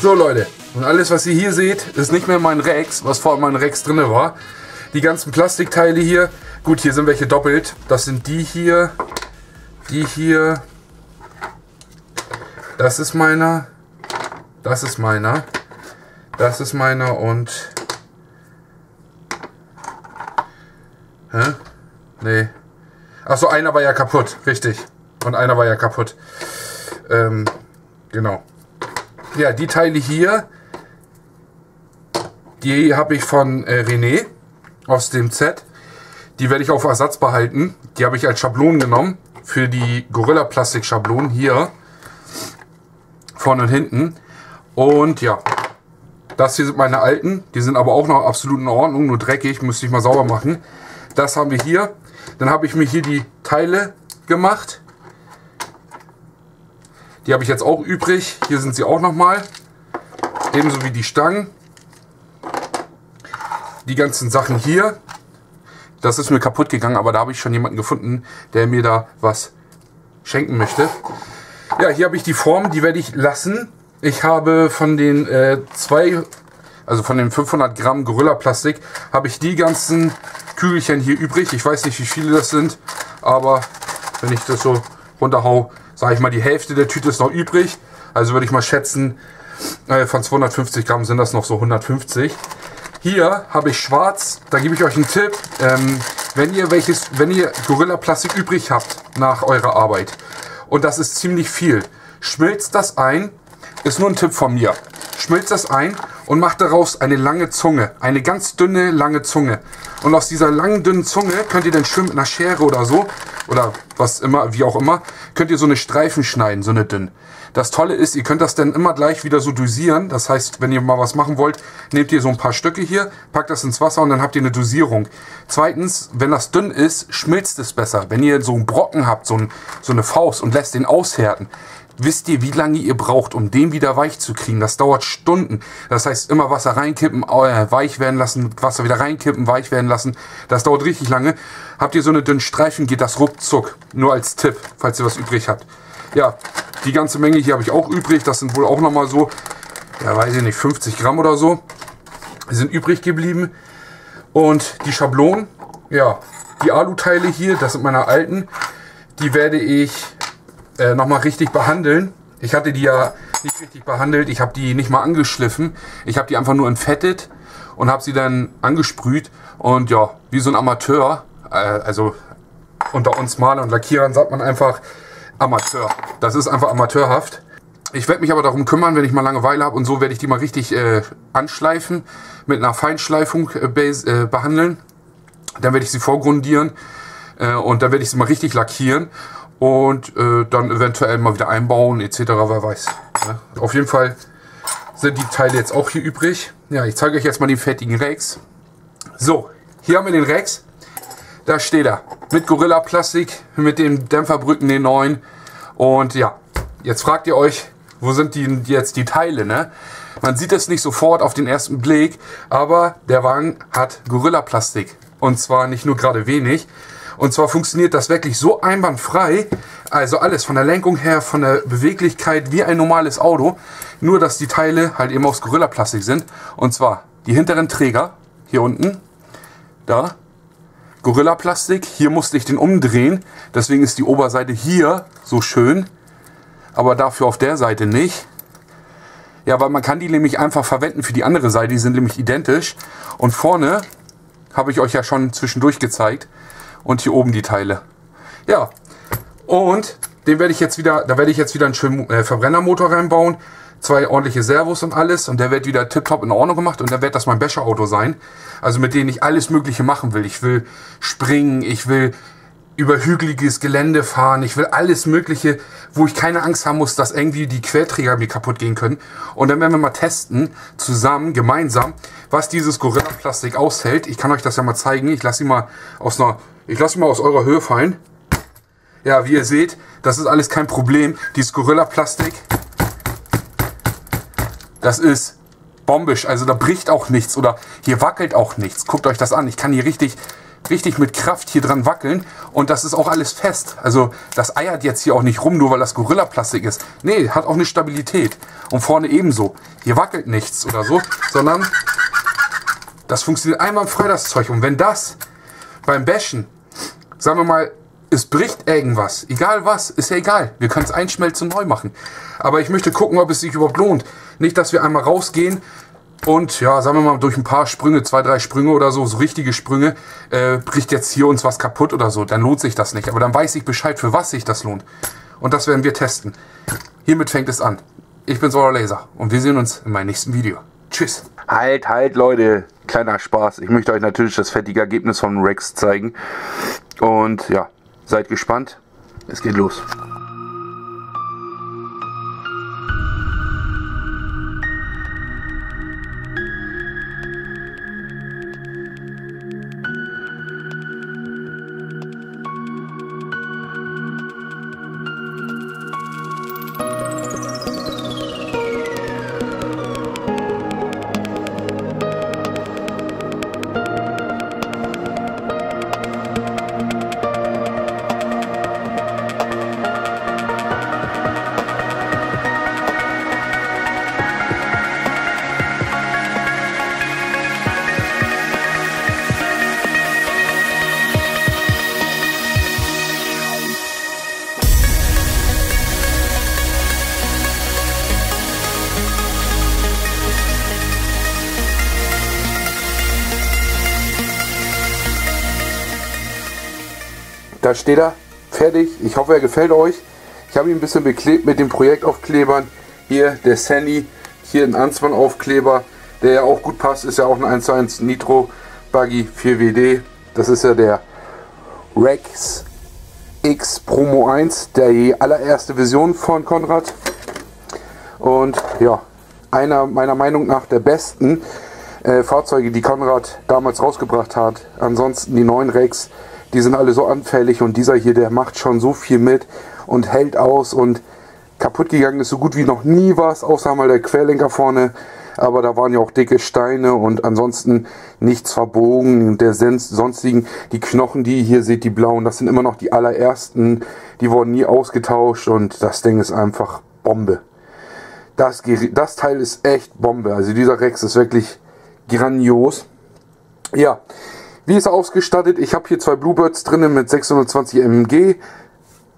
So Leute, und alles was ihr hier seht, ist nicht mehr mein Rex, was vorher mein Rex drin war. Die ganzen Plastikteile hier, gut, hier sind welche doppelt. Das sind die hier, die hier. Das ist meiner. Das ist meiner. Das ist meiner und... Hä? Nee. Achso, einer war ja kaputt, richtig. Und einer war ja kaputt. Ähm, genau. Ja, die Teile hier, die habe ich von äh, René aus dem Z. Die werde ich auf Ersatz behalten. Die habe ich als Schablonen genommen für die Gorilla Plastik Schablonen hier. Vorne und hinten. Und ja, das hier sind meine alten. Die sind aber auch noch absolut in Ordnung, nur dreckig. Müsste ich mal sauber machen. Das haben wir hier. Dann habe ich mir hier die Teile gemacht. Die habe ich jetzt auch übrig. Hier sind sie auch nochmal. Ebenso wie die Stangen. Die ganzen Sachen hier. Das ist mir kaputt gegangen, aber da habe ich schon jemanden gefunden, der mir da was schenken möchte. Ja, hier habe ich die Form, die werde ich lassen. Ich habe von den äh, zwei, also von den 500 Gramm Gorilla Plastik, habe ich die ganzen Kügelchen hier übrig. Ich weiß nicht, wie viele das sind, aber wenn ich das so runterhau, sage ich mal, die Hälfte der Tüte ist noch übrig. Also würde ich mal schätzen, äh, von 250 Gramm sind das noch so 150. Hier habe ich schwarz, da gebe ich euch einen Tipp. Ähm, wenn ihr welches, wenn ihr Gorilla Plastik übrig habt nach eurer Arbeit und das ist ziemlich viel, schmilzt das ein. Ist nur ein Tipp von mir. Schmilzt das ein und macht daraus eine lange Zunge. Eine ganz dünne, lange Zunge. Und aus dieser langen, dünnen Zunge könnt ihr dann schön mit einer Schere oder so, oder was immer, wie auch immer, könnt ihr so eine Streifen schneiden, so eine dünn. Das Tolle ist, ihr könnt das dann immer gleich wieder so dosieren. Das heißt, wenn ihr mal was machen wollt, nehmt ihr so ein paar Stücke hier, packt das ins Wasser und dann habt ihr eine Dosierung. Zweitens, wenn das dünn ist, schmilzt es besser. Wenn ihr so einen Brocken habt, so, ein, so eine Faust und lässt den aushärten, wisst ihr, wie lange ihr braucht, um den wieder weich zu kriegen. Das dauert Stunden. Das heißt, immer Wasser reinkippen, äh, weich werden lassen, Wasser wieder reinkippen, weich werden lassen. Das dauert richtig lange. Habt ihr so eine dünnen Streifen, geht das ruckzuck. Nur als Tipp, falls ihr was übrig habt. Ja, die ganze Menge hier habe ich auch übrig. Das sind wohl auch nochmal so, ja weiß ich nicht, 50 Gramm oder so. Die sind übrig geblieben. Und die Schablonen, ja, die Aluteile hier, das sind meine alten. Die werde ich äh, nochmal richtig behandeln. Ich hatte die ja nicht richtig behandelt. Ich habe die nicht mal angeschliffen. Ich habe die einfach nur entfettet und habe sie dann angesprüht. Und ja, wie so ein Amateur, äh, also unter uns Maler und Lackierern sagt man einfach Amateur. Das ist einfach amateurhaft. Ich werde mich aber darum kümmern, wenn ich mal Langeweile habe und so werde ich die mal richtig äh, anschleifen, mit einer Feinschleifung äh, äh, behandeln. Dann werde ich sie vorgrundieren äh, und dann werde ich sie mal richtig lackieren und äh, dann eventuell mal wieder einbauen etc. Wer weiß. Ne? Auf jeden Fall sind die Teile jetzt auch hier übrig. Ja, ich zeige euch jetzt mal den fertigen Rex. So, hier haben wir den Rex. Da steht er. Mit Gorilla Plastik, mit dem Dämpferbrücken, den neuen. Und ja, jetzt fragt ihr euch, wo sind die jetzt die Teile, ne? Man sieht es nicht sofort auf den ersten Blick, aber der Wagen hat Gorilla Plastik. Und zwar nicht nur gerade wenig, und zwar funktioniert das wirklich so einwandfrei, also alles von der Lenkung her, von der Beweglichkeit wie ein normales Auto, nur dass die Teile halt eben aus Gorilla-Plastik sind. Und zwar die hinteren Träger, hier unten, da, Gorilla-Plastik, hier musste ich den umdrehen, deswegen ist die Oberseite hier so schön, aber dafür auf der Seite nicht. Ja, weil man kann die nämlich einfach verwenden für die andere Seite, die sind nämlich identisch. Und vorne habe ich euch ja schon zwischendurch gezeigt, und hier oben die Teile. Ja, und den werde ich jetzt wieder, da werde ich jetzt wieder einen schönen äh, Verbrennermotor reinbauen, zwei ordentliche Servos und alles und der wird wieder tipptopp in Ordnung gemacht und dann wird das mein Becherauto sein. Also mit dem ich alles mögliche machen will. Ich will springen, ich will über hügeliges Gelände fahren. Ich will alles Mögliche, wo ich keine Angst haben muss, dass irgendwie die Querträger mir kaputt gehen können. Und dann werden wir mal testen, zusammen, gemeinsam, was dieses Gorilla-Plastik aushält. Ich kann euch das ja mal zeigen. Ich lasse ihn mal aus mal aus eurer Höhe fallen. Ja, wie ihr seht, das ist alles kein Problem. Dieses Gorilla-Plastik, das ist bombisch. Also da bricht auch nichts oder hier wackelt auch nichts. Guckt euch das an. Ich kann hier richtig richtig mit Kraft hier dran wackeln und das ist auch alles fest. Also das eiert jetzt hier auch nicht rum, nur weil das Gorilla-Plastik ist. Nee, hat auch eine Stabilität. Und vorne ebenso. Hier wackelt nichts oder so, sondern das funktioniert einwandfrei, das Zeug. Und wenn das beim Bashen, sagen wir mal, es bricht irgendwas, egal was, ist ja egal. Wir können es einschmelzen und neu machen. Aber ich möchte gucken, ob es sich überhaupt lohnt. Nicht, dass wir einmal rausgehen, und ja, sagen wir mal, durch ein paar Sprünge, zwei, drei Sprünge oder so, so richtige Sprünge, äh, bricht jetzt hier uns was kaputt oder so. Dann lohnt sich das nicht. Aber dann weiß ich Bescheid, für was sich das lohnt. Und das werden wir testen. Hiermit fängt es an. Ich bin's, euer Laser. Und wir sehen uns in meinem nächsten Video. Tschüss. Halt, halt, Leute. Kleiner Spaß. Ich möchte euch natürlich das fertige Ergebnis von Rex zeigen. Und ja, seid gespannt. Es geht los. Da steht er, fertig. Ich hoffe, er gefällt euch. Ich habe ihn ein bisschen beklebt mit den Projektaufklebern. Hier der Sandy, hier ein Ansmann-Aufkleber, der ja auch gut passt. Ist ja auch ein 1 1 Nitro Buggy 4WD. Das ist ja der Rex X Promo 1, der allererste Version von Konrad. Und ja, einer meiner Meinung nach der besten äh, Fahrzeuge, die Konrad damals rausgebracht hat. Ansonsten die neuen Rex die sind alle so anfällig und dieser hier, der macht schon so viel mit und hält aus und kaputt gegangen ist so gut wie noch nie was, außer mal der Querlenker vorne. Aber da waren ja auch dicke Steine und ansonsten nichts verbogen. Der sonstigen, die Knochen, die ihr hier seht, die blauen, das sind immer noch die allerersten. Die wurden nie ausgetauscht und das Ding ist einfach Bombe. Das, das Teil ist echt Bombe. Also dieser Rex ist wirklich grandios. Ja, wie ist er ausgestattet? Ich habe hier zwei Bluebirds drinnen mit 620 MG.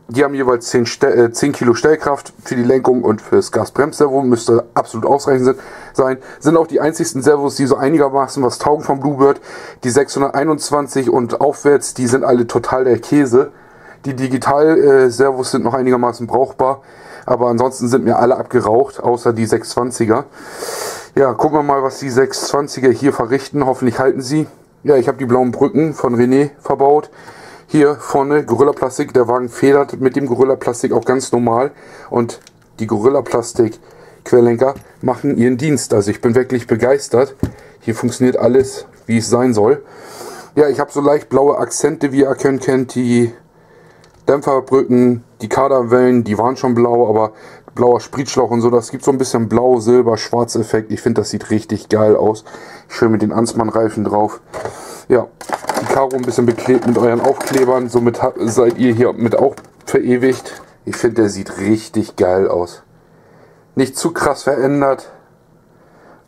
Die haben jeweils 10, äh, 10 Kilo Stellkraft für die Lenkung und fürs Gasbremsservo. Müsste absolut ausreichend sein. Sind auch die einzigsten Servos, die so einigermaßen was taugen vom Bluebird. Die 621 und aufwärts, die sind alle total der Käse. Die Digital-Servos äh, sind noch einigermaßen brauchbar. Aber ansonsten sind mir alle abgeraucht, außer die 620er. Ja, gucken wir mal, was die 620er hier verrichten. Hoffentlich halten sie. Ja, ich habe die blauen Brücken von René verbaut. Hier vorne Gorilla Plastik. Der Wagen federt mit dem Gorilla Plastik auch ganz normal. Und die Gorilla Plastik Querlenker machen ihren Dienst. Also ich bin wirklich begeistert. Hier funktioniert alles, wie es sein soll. Ja, ich habe so leicht blaue Akzente, wie ihr erkennen könnt. Die Dämpferbrücken, die Kaderwellen, die waren schon blau, aber blauer Sprietschlauch und so, das gibt so ein bisschen blau, silber, schwarz Effekt. Ich finde, das sieht richtig geil aus. Schön mit den Ansmann-Reifen drauf. Ja, die Karo ein bisschen beklebt mit euren Aufklebern. Somit seid ihr hier mit auch verewigt. Ich finde, der sieht richtig geil aus. Nicht zu krass verändert,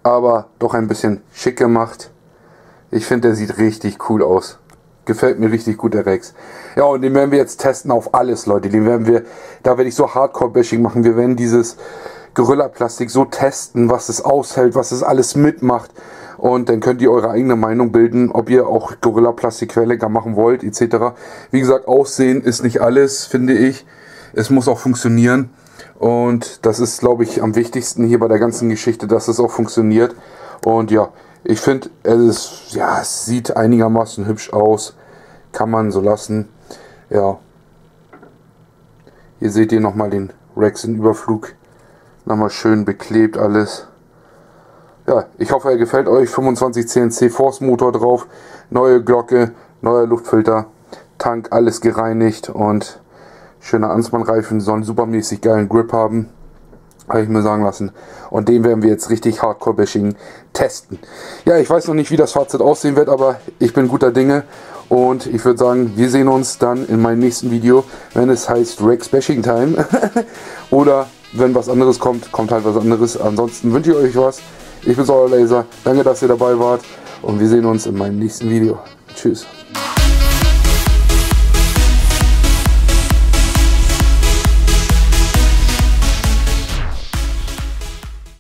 aber doch ein bisschen schick gemacht. Ich finde, der sieht richtig cool aus. Gefällt mir richtig gut, der Rex. Ja, und den werden wir jetzt testen auf alles, Leute. Den werden wir, da werde ich so Hardcore-Bashing machen. Wir werden dieses Gorilla-Plastik so testen, was es aushält, was es alles mitmacht. Und dann könnt ihr eure eigene Meinung bilden, ob ihr auch Gorilla-Plastik-Querlenker machen wollt, etc. Wie gesagt, Aussehen ist nicht alles, finde ich. Es muss auch funktionieren. Und das ist, glaube ich, am wichtigsten hier bei der ganzen Geschichte, dass es auch funktioniert. Und ja, ich finde, es ja, es sieht einigermaßen hübsch aus. Kann man so lassen. Ja. Hier seht ihr nochmal den Rex in Überflug. Nochmal schön beklebt alles. Ja, ich hoffe, er gefällt euch. 25 CNC Force Motor drauf. Neue Glocke, neuer Luftfilter. Tank, alles gereinigt und schöner Ansmann-Reifen. Sollen supermäßig geilen Grip haben. Habe ich mir sagen lassen. Und den werden wir jetzt richtig Hardcore-Bashing testen. Ja, ich weiß noch nicht, wie das Fazit aussehen wird, aber ich bin guter Dinge. Und ich würde sagen, wir sehen uns dann in meinem nächsten Video, wenn es heißt Rex Bashing Time. Oder wenn was anderes kommt, kommt halt was anderes. Ansonsten wünsche ich euch was. Ich bin euer Laser. Danke, dass ihr dabei wart. Und wir sehen uns in meinem nächsten Video. Tschüss.